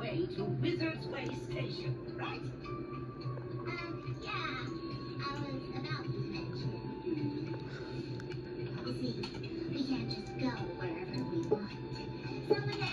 way to Wizard's Way Station, right? Uh, yeah. I was about to mention. You see, we can't just go wherever we want. Someone